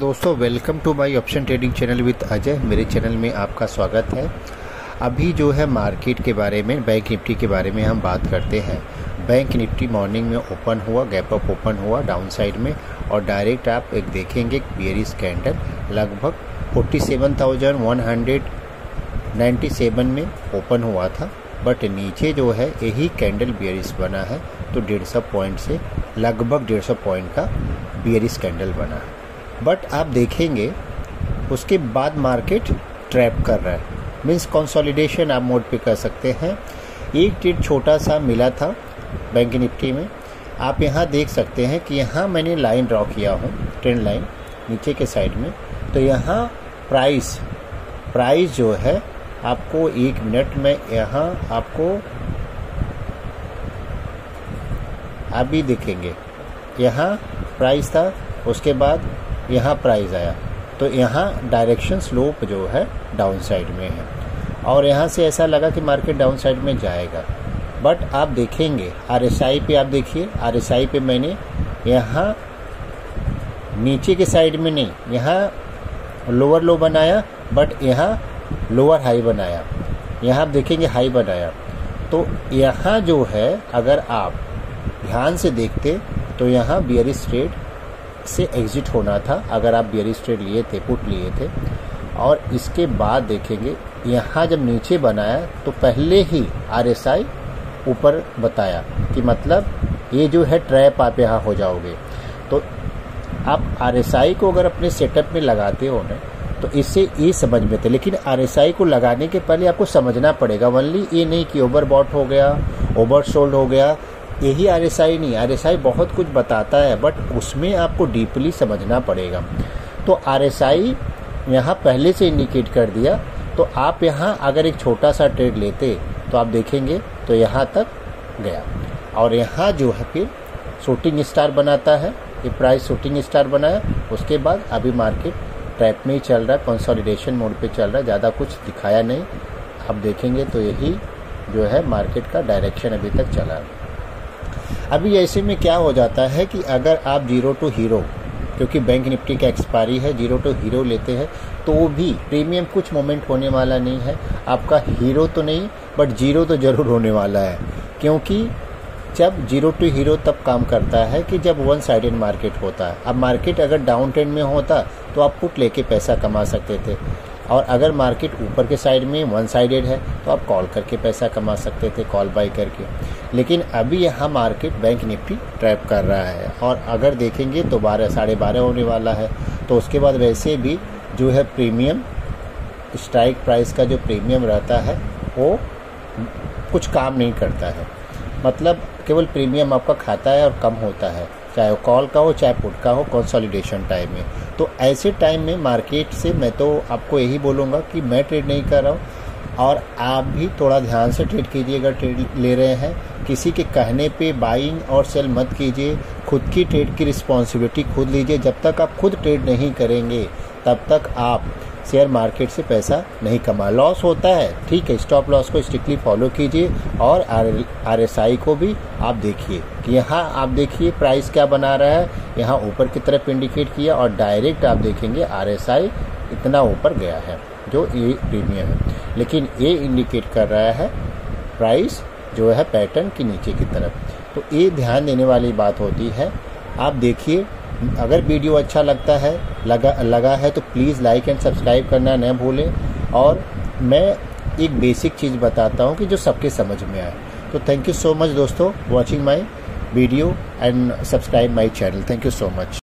दोस्तों welcome to my option trading channel with Ajay मेरे channel में आपका स्वागत है। अभी जो है मार्केट के बारे में बैंक निफ्टी के बारे में हम बात करते हैं। बैंक निफ्टी मॉर्निंग में ओपन हुआ गैप अप ओपन हुआ डाउन साइड में और डायरेक्ट आप एक देखेंगे बियरिस कैंडल लगभग 47,197 में ओपन हुआ था। बट नीचे जो है यही कैंडल बियरिस बना है। तो डेढ़ पॉइंट से लगभग डेढ़ पॉइंट का बियरिस कैंडल बना है। बट आप देखेंगे, उसके बाद मार्केट ट्रैप कर रहा है। मीन्स कंसोलिडेशन आप मोड पे कर सकते हैं। एक ट्रेड छोटा सा मिला था बैंक निफ्टी में। आप यहाँ देख सकते हैं कि यहाँ मैंने लाइन ड्रॉ किया हूँ ट्रेंड लाइन नीचे के साइड में। तो यहाँ प्राइस प्राइस जो है, आपको एक मिनट में यहाँ आपको अभी देखेंगे। यहाँ प्राइस था, उसके बाद यहाँ प्राइस आया। तो यहाँ डायरेक्शन स्लोप जो है डाउन साइड में है। और यहाँ से ऐसा लगा कि मार्केट डाउन साइड में जाएगा। बट आप देखेंगे आर एस आई पे आप देखिए आर एस आई पे मैंने यहाँ नीचे के साइड में नहीं, यहाँ लोअर लो बनाया बट यहाँ लोअर हाई बनाया। यहाँ आप देखेंगे हाई बनाया। तो यहाँ जो है, अगर आप ध्यान से देखते तो यहाँ बियरिस ट्रेड से एग्जिट होना था, अगर आप बियरिस ट्रेड लिए थे पुट लिए थे। और इसके बाद देखेंगे, यहाँ जब नीचे बनाया तो पहले ही आरएसआई ऊपर बताया कि मतलब ये जो है ट्रैप आप यहाँ हो जाओगे। तो आप आरएसआई को अगर अपने सेटअप में लगाते हो ना तो इससे ये समझ में थे। लेकिन आरएसआई को लगाने के पहले आपको समझना पड़ेगा वनली ये नहीं कि ओवर बॉट हो गया ओवर हो गया यही आर एस आई नहीं आर एस आई बहुत कुछ बताता है बट उसमें आपको डीपली समझना पड़ेगा। तो आर एस आई यहाँ पहले से इंडिकेट कर दिया तो आप यहाँ अगर एक छोटा सा ट्रेड लेते तो आप देखेंगे तो यहाँ तक गया। और यहाँ जो है फिर शूटिंग स्टार बनाता है, ये प्राइस शूटिंग स्टार बनाया, उसके बाद अभी मार्केट ट्रैप में ही चल रहा है कंसोलिडेशन मोड पे चल रहा है, ज़्यादा कुछ दिखाया नहीं। आप देखेंगे तो यही जो है मार्केट का डायरेक्शन अभी तक चला। है अभी ऐसे में क्या हो जाता है कि अगर आप ज़ीरो टू हीरो, क्योंकि बैंक निफ्टी का एक्सपायरी है, ज़ीरो टू हीरो लेते हैं तो भी प्रीमियम कुछ मोमेंट होने वाला नहीं है। आपका हीरो तो नहीं, बट ज़ीरो तो ज़रूर होने वाला है। क्योंकि जब ज़ीरो टू हीरो तब काम करता है कि जब वन साइडेड मार्केट होता है। अब मार्केट अगर डाउन ट्रेंड में होता तो आप पुट लेके पैसा कमा सकते थे। और अगर मार्केट ऊपर के साइड में वन साइडेड है तो आप कॉल करके पैसा कमा सकते थे, कॉल बाई करके। लेकिन अभी यहाँ मार्केट बैंक निफ्टी ट्रैप कर रहा है और अगर देखेंगे तो बारह, साढ़े बारह होने वाला है। तो उसके बाद वैसे भी जो है प्रीमियम स्ट्राइक प्राइस का जो प्रीमियम रहता है, वो कुछ काम नहीं करता है। मतलब केवल प्रीमियम आपका खाता है और कम होता है। चाहे वो कॉल का हो, चाहे पुट का हो कंसोलिडेशन टाइम में। तो ऐसे टाइम में मार्केट से मैं तो आपको यही बोलूँगा कि मैं ट्रेड नहीं कर रहा हूँ। और आप भी थोड़ा ध्यान से ट्रेड कीजिए, अगर ट्रेड ले रहे हैं। किसी के कहने पे बाइंग और सेल मत कीजिए। खुद की ट्रेड की रिस्पॉन्सिबिलिटी खुद लीजिए। जब तक आप खुद ट्रेड नहीं करेंगे, तब तक आप शेयर मार्केट से पैसा नहीं कमा। लॉस होता है, ठीक है स्टॉप लॉस को स्ट्रिक्टली फॉलो कीजिए और आर एस आई को भी आप देखिए कि यहाँ आप देखिए प्राइस क्या बना रहा है। यहाँ ऊपर की तरफ़ इंडिकेट किया और डायरेक्ट आप देखेंगे आर एस आई इतना ऊपर गया है, जो ए प्रीमियम है। लेकिन ए इंडिकेट कर रहा है प्राइस जो है पैटर्न के नीचे की तरफ़। तो ये ध्यान देने वाली बात होती है, आप देखिए अगर वीडियो अच्छा लगता है, लगा लगा है तो प्लीज़ लाइक एंड सब्सक्राइब करना न भूलें। और मैं एक बेसिक चीज़ बताता हूँ कि जो सबके समझ में आए। तो थैंक यू सो मच दोस्तों watching my video and subscribe my channel thank you so much